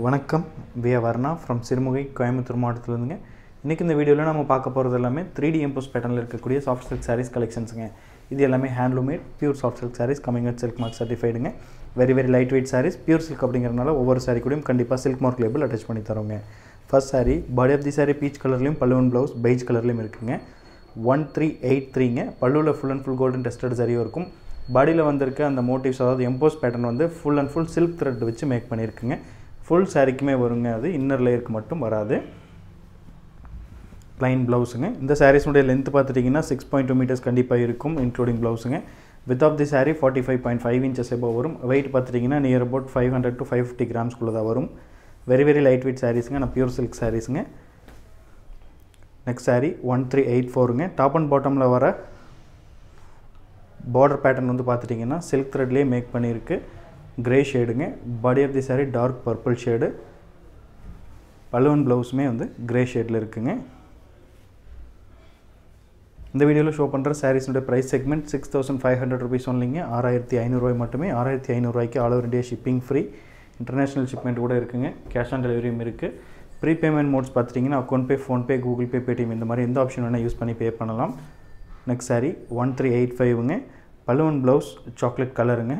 வணக்கம். வியா வர்ணா ஃப்ரம் சிறுமுகை கோயம்புத்தூர் மாவட்டத்திலேருந்துங்க. இன்றைக்கி இந்த வீடியோவில் நம்ம பார்க்க போகிறது எல்லாமே த்ரீ டி எம்போஸ் பேட்டர்னில் இருக்கக்கூடிய சாஃப்ட் சில்க் சாரீஸ் கலெக்ஷன்ஸுங்க இது எல்லாமே handloom made pure soft silk sarees coming at silk mark சர்டிஃபைடுங்க very very light weight sarees pure silk அப்படிங்கிறனால ஒவ்வொரு சாரீ கூடயும் கண்டிப்பாக சில்க் மார்க் லேபிள் அட்டாச் பண்ணி தரோங்க first saree body of the saree peach கலர்லையும் பல்லுவன் ப்ளவுஸ் பெய்ஜ் கலர்லையும் இருக்குங்க. ஒன் த்ரீ எயிட் த்ரீங்க பல்லுவில் full and full golden tested சரியும் இருக்கும். பாடியில் வந்திருக்க அந்த மோட்டிவ்ஸ் அதாவது எம்போஸ் பேட்டர்ன் வந்து full and full silk thread வச்சு மேக் பண்ணியிருக்குங்க. ஃபுல் சாரீக்குமே வருங்க. அது இன்னர் லேயருக்கு மட்டும் வராது. ப்ளைன் ப்ளவுஸுங்க இந்த சாரீஸ்னுடைய லென்த் பார்த்துட்டிங்கன்னா சிக்ஸ் பாயிண்ட் டூ மீட்டர்ஸ் கண்டிப்பாக இருக்கும் including ப்ளவுஸுங்க with of the sari forty five point five inches எபோ வரும். வெயிட் பார்த்துட்டிங்கன்னா near about five hundred to five fifty கிராம்ஸ்குள்ளே தான் வரும். வெரி வெரி லைட் வெயிட் சாரீஸுங்க நான் pure silk சாரீஸுங்க next saree one three eight ஃபோருங்க top and பாட்டமில் வர border pattern வந்து பார்த்துட்டிங்கன்னா சில்க் த்ரெட்லேயே மேக் பண்ணியிருக்கு. Grey ஷேடுங்க body of the saree dark purple shade பல்லுவன் ப்ளவுஸுமே வந்து க்ரே ஷேடில் இருக்குங்க. இந்த வீடியோவில் ஷோ பண்ணுற சாரீஸினுடைய price segment six thousand five hundred rupees ஒன்லிங்க ஆறாயிரத்தி ஐநூறுரூவாய் மட்டுமே. ஆறாயிரத்தி ஐநூறுரூவாய்க்கு all over India shipping free international shipment கூட இருக்குங்க. கேஷ் ஆன் டெலிவரியும் இருக்குது ப்ரீ பேமெண்ட் மோட்ஸ் பார்த்துட்டிங்கன்னா account pay PhonePe Google Pay Paytm இந்த மாதிரி எந்த ஆப்ஷன் வேணால் யூஸ் பண்ணி பே பண்ணலாம். Next saree one three eight ஃபைவ்ங்க பல்லுவன் ப்ளவுஸ் சாக்லேட் கலருங்க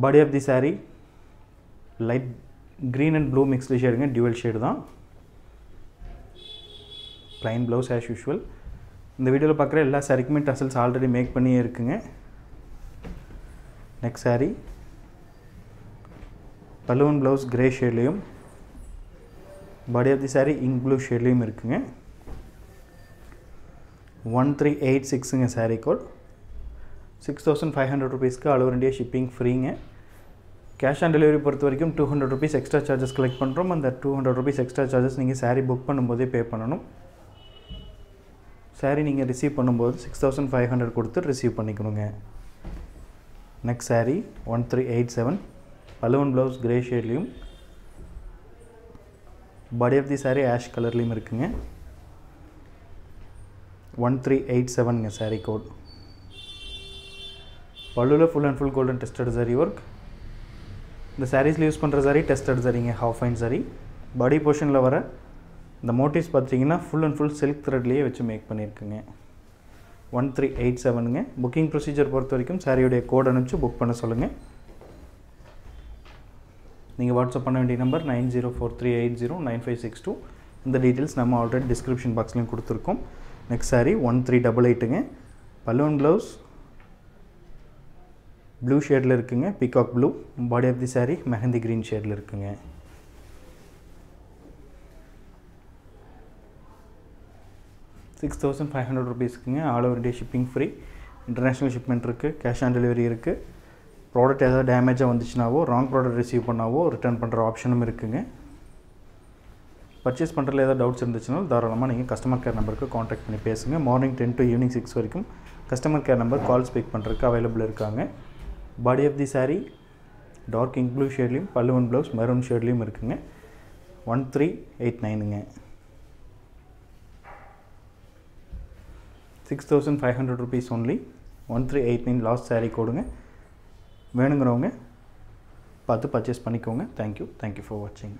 body of the saree light green and blue mixed ஷேடுங்க dual shade தான். ப்ளைன் ப்ளவுஸ் ஆஸ் யூஷுவல் இந்த வீடியோவில் பார்க்குற எல்லா சாரிக்குமே டசல்ஸ் ஆல்ரெடி மேக் பண்ணியே இருக்குங்க. நெக்ஸ்ட் சாரீ பலூன் blouse grey ஷேட்லேயும் body of the saree ink blue ஷேட்லேயும் இருக்குங்க. One three eight சிக்ஸுங்க saree code six thousand five hundred ருபீஸ்க்கு ஆல் ஓவர் இந்தியா ஷிப்பிங் ஃப்ரீங்க கேஷ் ஆன் டெலிவரி பொறுத்த வரைக்கும் two hundred rupees extra charges collect பண்ணுறோம் அந்த two hundred rupees extra charges நீங்கள் saree book பண்ணும்போதே பே பண்ணணும். சாரீ நீங்கள் ரிசீவ் பண்ணும்போது சிக்ஸ் தௌசண்ட் ஃபைவ் ஹண்ட்ரட் கொடுத்து receive பண்ணிக்கணுங்க. Next saree one three eight seven பலுவன் blouse grey ஷேட்லேயும் body of the saree ash கலர்லேயும் இருக்குங்க. ஒன் த்ரீ எயிட் செவனுங்க saree code பல்லுவில் full and full golden tested சரி ஒர்க் இந்த சாரீஸில் யூஸ் பண்ணுற சாரி டெஸ்டட் சரிங்க half fine sorry body போர்ஷனில் வர இந்த மோட்டிவ்ஸ் பார்த்தீங்கன்னா ஃபுல் அண்ட் ஃபுல் சில்க் த்ரெட்லேயே வச்சு மேக் பண்ணியிருக்குங்க one three eight செவனுங்க booking procedure பொறுத்த வரைக்கும் சாரியுடைய கோட் அனுப்பிச்சு புக் பண்ண சொல்லுங்கள் நீங்கள் வாட்ஸ்அப் பண்ண வேண்டிய number nine zero four three eight zero nine five six two இந்த டீட்டெயில்ஸ் நம்ம ஆல்ரெடி டிஸ்கிரிப்ஷன் பாக்ஸ்லையும் கொடுத்துருக்கோம். Next saree one three double எயிட்டுங்க பலூன் ப்ளவுஸ் ப்ளூ ஷேடில் இருக்குங்க. Peacock blue body of the saree mehndi green ஷேடில் இருக்குங்க. சிக்ஸ் தௌசண்ட் ஃபைவ் ஹண்ட்ரட் ருபீஸ்க்குங்க ஆல் ஓவர் டே ஷிப்பிங் ஃப்ரீ இன்டர்நேஷ்னல் ஷிப்மெண்ட் இருக்குது கேஷ் ஆன் டெலிவரி இருக்குது ப்ராடக்ட் ஏதாவது டேமேஜாக வந்துச்சுனாவோ ராங் ப்ராடக்ட் ரிசீவ் பண்ணாவோ ரிட்டர்ன் பண்ணுற ஆப்ஷனும் இருக்குங்க. பர்ச்சேஸ் பண்ணுறதுல ஏதாவது டவுட்ஸ் இருந்துச்சுனாலும் தாராளமாக நீங்கள் கஸ்டமர் கேர் நம்பருக்கு காண்டாக்ட் பண்ணி பேசுங்க. Morning ten to evening six வரைக்கும் customer care number call speak பண்ணுறதுக்கு அவைலபிள் இருக்காங்க. Body of the saree dark ink blue ஷேட்லேயும் பல்லுவன் ப்ளவுஸ் மெரூன் ஷேட்லேயும் இருக்குங்க. One three eight நைனுங்க six thousand five hundred rupees only one three eight nine last saree கொடுங்க வேணுங்கிறவங்க பார்த்து purchase பண்ணிக்கோங்க. Thank you thank you for வாட்சிங்